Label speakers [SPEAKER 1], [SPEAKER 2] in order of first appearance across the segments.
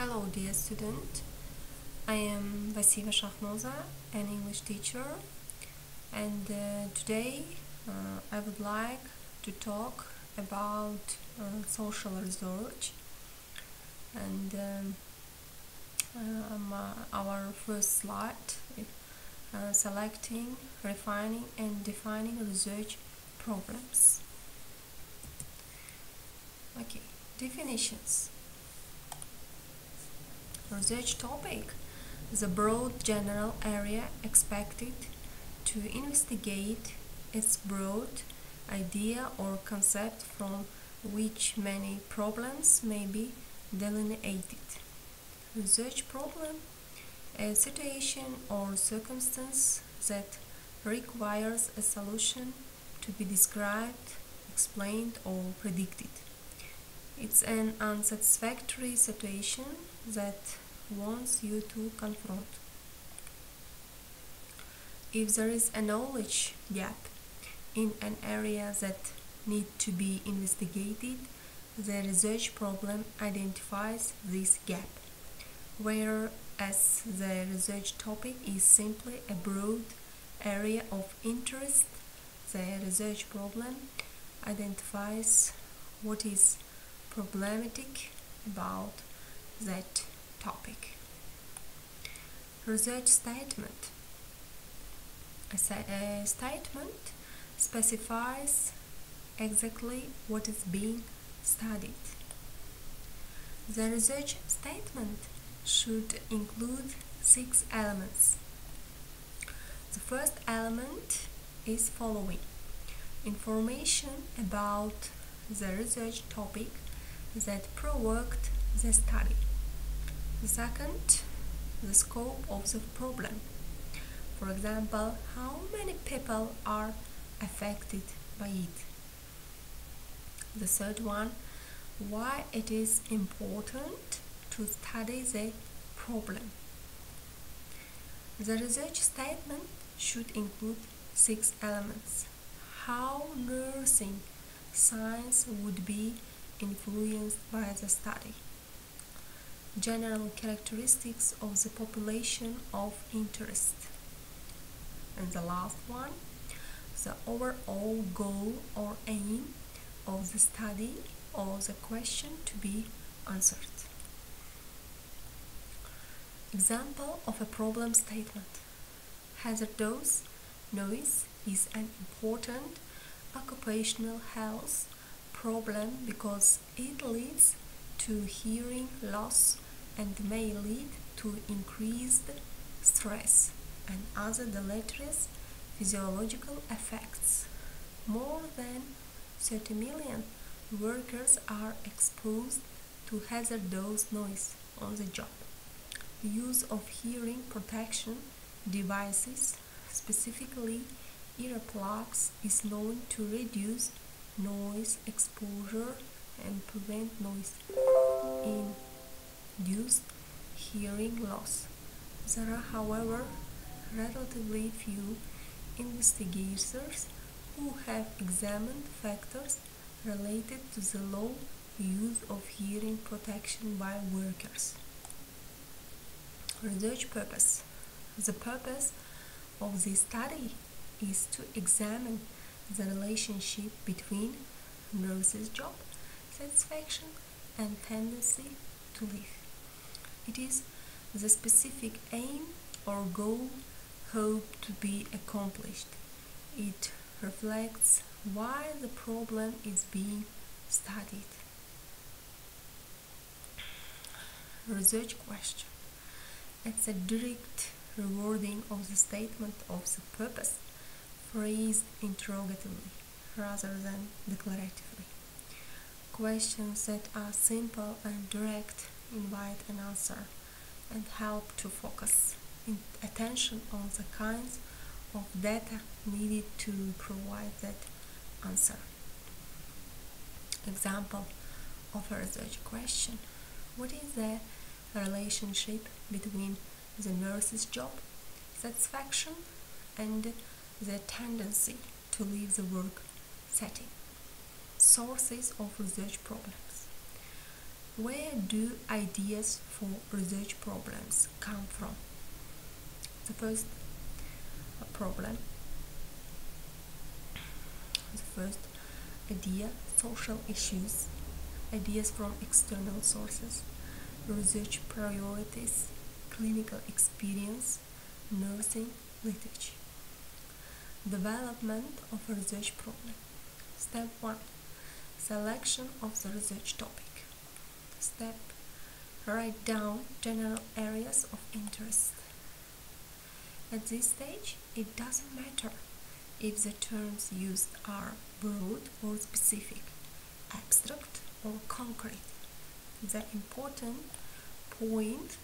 [SPEAKER 1] Hello, dear student. I am Vosiyeva Shahnoza, an English teacher, and uh, today uh, I would like to talk about uh, social research and um, um, our first slide uh, selecting, refining, and defining research problems. Okay, definitions. Research topic a broad general area expected to investigate its broad idea or concept from which many problems may be delineated. Research problem a situation or circumstance that requires a solution to be described, explained, or predicted. It's an unsatisfactory situation that wants you to confront. If there is a knowledge gap in an area that need to be investigated, the research problem identifies this gap, whereas the research topic is simply a broad area of interest, the research problem identifies what is problematic about that topic. Research statement. A, statement specifies exactly what is being studied. The research statement should include six elements. The first element is following information about the research topic that provoked the study. The second, the scope of the problem. For example, how many people are affected by it. The third one, why it is important to study the problem. The research statement should include six elements. How nursing science would be influenced by the study. General characteristics of the population of interest. And the last one, the overall goal or aim of the study or the question to be answered. Example of a problem statement. Hazardous noise is an important occupational health problem because it leads to hearing loss and may lead to increased stress and other deleterious physiological effects. More than 30 million workers are exposed to hazardous noise on the job. Use of hearing protection devices, specifically earplugs, is known to reduce noise exposure and prevent noise induced hearing loss. There are, however, relatively few investigators who have examined factors related to the low use of hearing protection by workers. Research purpose. The purpose of this study is to examine the relationship between nurse's job satisfaction and tendency to live. It is the specific aim or goal hoped to be accomplished. It reflects why the problem is being studied. Research question. It's a direct rewarding of the statement of the purpose phrased interrogatively rather than declaratively. Questions that are simple and direct invite an answer and help to focus attention on the kinds of data needed to provide that answer. Example of a research question. What is the relationship between the nurse's job satisfaction and the tendency to leave the work setting. Sources of research problems. Where do ideas for research problems come from? The first problem, the first idea, social issues, ideas from external sources, research priorities, clinical experience, nursing, literature. Development of a research problem. Step 1. Selection of the research topic. Step Write down general areas of interest. At this stage, it doesn't matter if the terms used are broad or specific, abstract or concrete. The important point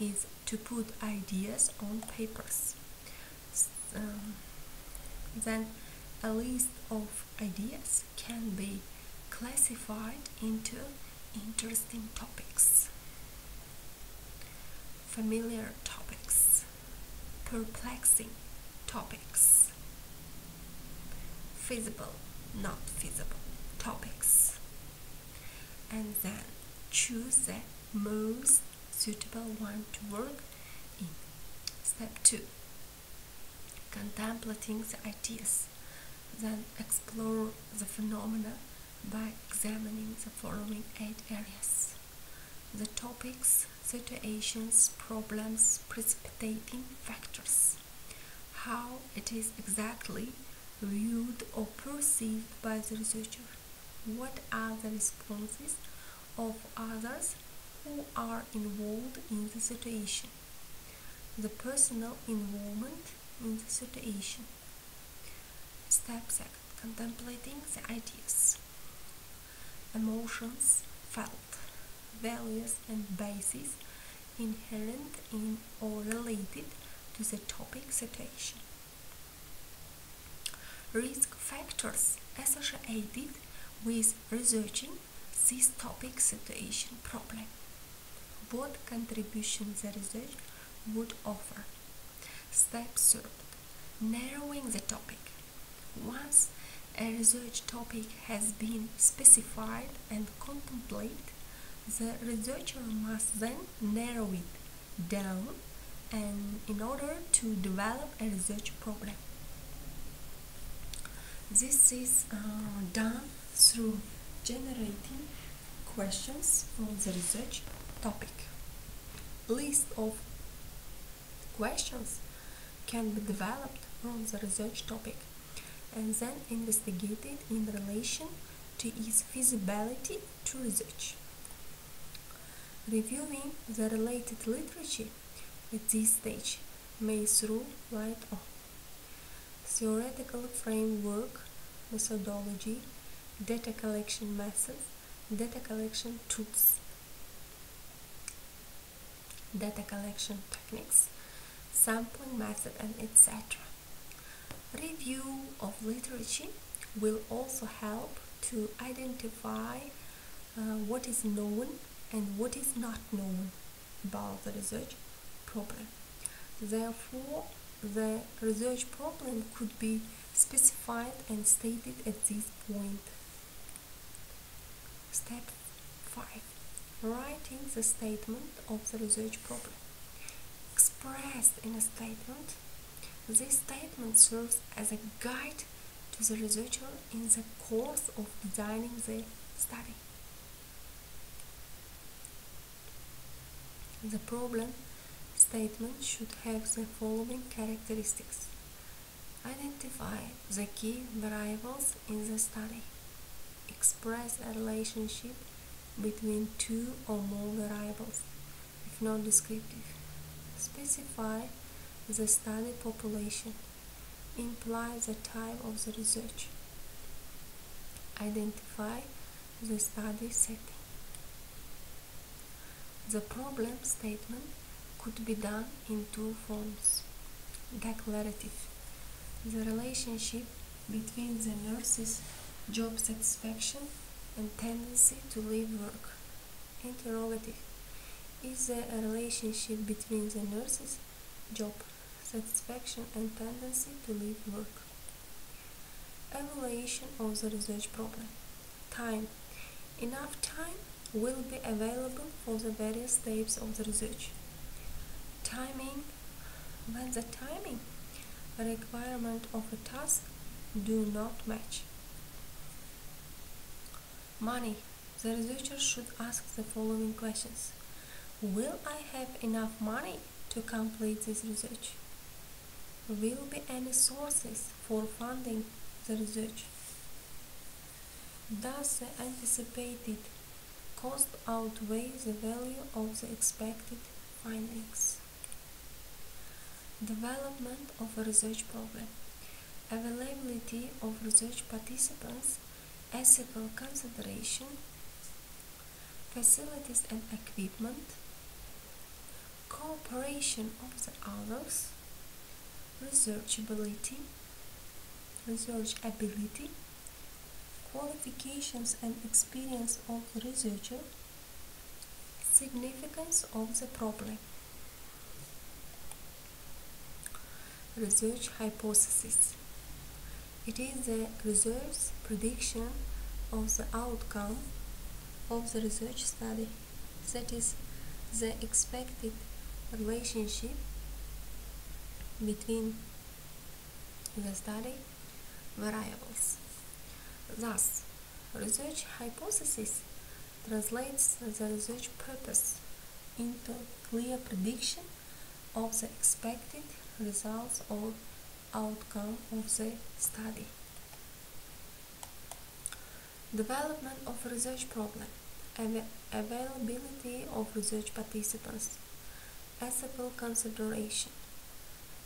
[SPEAKER 1] is to put ideas on papers. Um, then a list of ideas can be classified into interesting topics, familiar topics, perplexing topics, feasible, not feasible topics, and then choose the most suitable one to work in. Step 2 Contemplating the ideas, then explore the phenomena by examining the following eight areas. The topics, situations, problems, precipitating factors, how it is exactly viewed or perceived by the researcher, what are the responses of others who are involved in the situation, the personal involvement in the situation. Step second, contemplating the ideas emotions felt, values and bases inherent in or related to the topic situation. Risk factors associated with researching this topic situation problem. What contribution the research would offer. Step third, narrowing the topic. Once a research topic has been specified and contemplated, the researcher must then narrow it down and in order to develop a research problem. This is uh, done through generating questions from the research topic. List of questions can be developed from the research topic and then investigated in relation to its feasibility to research. Reviewing the related literature at this stage may throw light on theoretical framework, methodology, data collection methods, data collection tools, data collection techniques, sampling method, and etc. Review of literature will also help to identify uh, what is known and what is not known about the research problem. Therefore, the research problem could be specified and stated at this point. Step 5. Writing the statement of the research problem. Expressed in a statement, this statement serves as a guide to the researcher in the course of designing the study. The problem statement should have the following characteristics. Identify the key variables in the study. Express a relationship between two or more variables, if not descriptive. Specify the study population. Imply the type of the research. Identify the study setting. The problem statement could be done in two forms. Declarative. The relationship between the nurse's job satisfaction and tendency to leave work. Interrogative. Is there a relationship between the nurse's job satisfaction and tendency to leave work? Evaluation of the research problem. Time. Enough time will be available for the various steps of the research. Timing when the timing requirement of a task do not match. Money. The researcher should ask the following questions. Will I have enough money to complete this research? Will be any sources for funding the research? Does the anticipated cost outweigh the value of the expected findings? Development of a research program. Availability of research participants, ethical consideration, facilities and equipment, cooperation of the others, researchability, research ability, qualifications and experience of the researcher, significance of the problem. Research hypothesis. It is the research prediction of the outcome of the research study, that is, the expected relationship between the study variables. Thus, research hypothesis translates the research purpose into clear prediction of the expected results or outcome of the study. Development of research problem, Av availability of research participants, ethical consideration,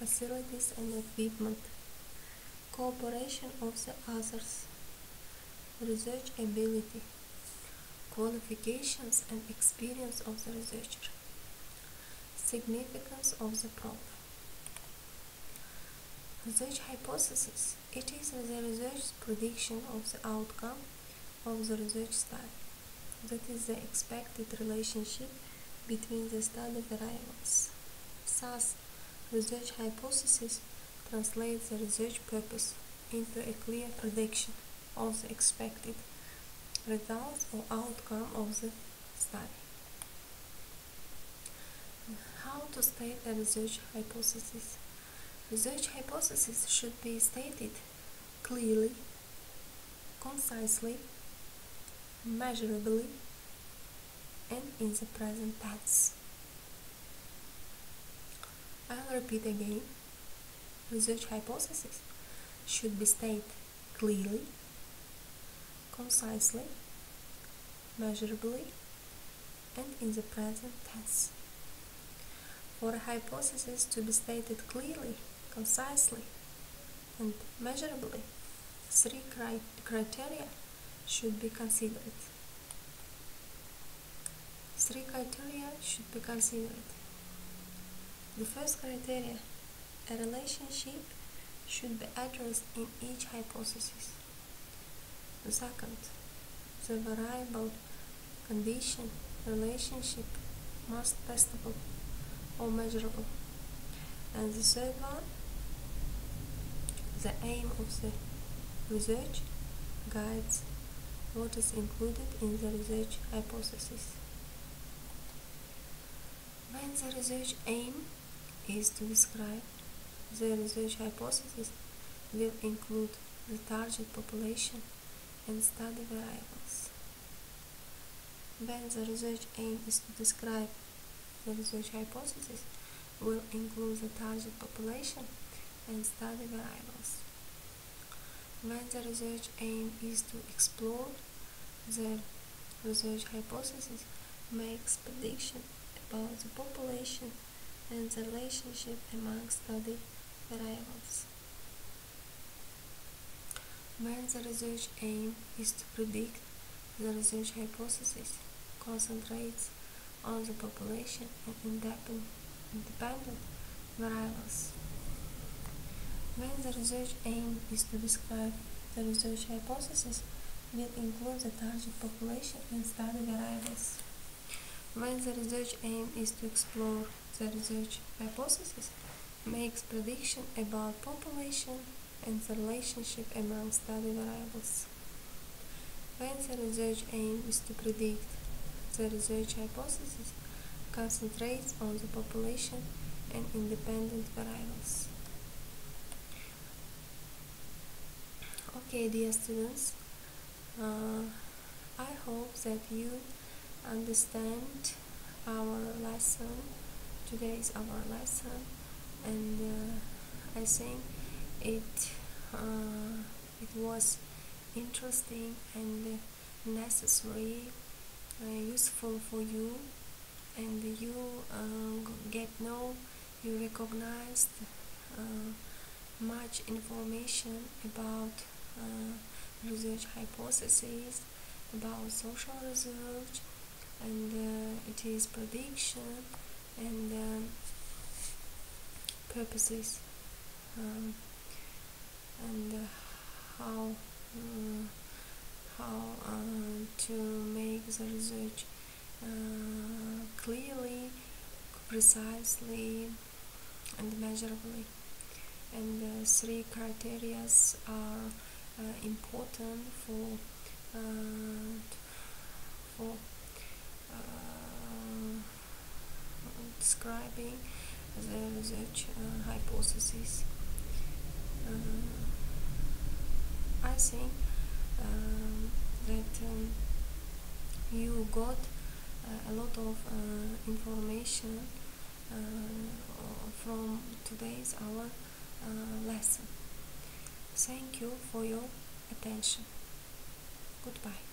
[SPEAKER 1] facilities and equipment, cooperation of the others, research ability, qualifications and experience of the researcher, significance of the problem. Research hypothesis. It is the research prediction of the outcome of the research study. That is the expected relationship between the study variables. Thus, research hypothesis translates the research purpose into a clear prediction of the expected results or outcome of the study. How to state a research hypothesis? Research hypothesis should be stated clearly, concisely, measurably, and in the present tense. I'll repeat again. Research hypothesis should be stated clearly, concisely, measurably, and in the present tense. For a hypothesis to be stated clearly, concisely, and measurably, three cri criteria should be considered. Three criteria should be considered. The first criteria, a relationship should be addressed in each hypothesis. The second, the variable condition relationship must testable or measurable. And the third one, the aim of the research guides what is included in the research hypothesis. When the research aim is to describe the research hypothesis will include the target population and study variables. When the research aim is to describe the research hypothesis will include the target population and study variables. When the research aim is to explore the research hypothesis makes prediction about the population and the relationship among study variables. When the research aim is to predict the research hypothesis concentrates on the population and independent, independent variables. When the research aim is to describe the research hypothesis will include the target population and study variables. When the research aim is to explore the research hypothesis, makes prediction about population and the relationship among study variables. When the research aim is to predict the research hypothesis concentrates on the population and independent variables. Okay, dear students, uh, I hope that you understand our lesson. Today is our lesson, and uh, I think it uh, it was interesting and necessary, uh, useful for you, and you uh, get know, you recognized uh, much information about uh, research hypotheses, about social research, and uh, it is prediction and um, purposes um, and uh, how uh, how to make the research uh, clearly, precisely, and measurably. And uh, three criteria are uh, important for for describing the research hypothesis. I think um, that um, you got uh, a lot of uh, information uh, from today's our uh, lesson. Thank you for your attention. Goodbye.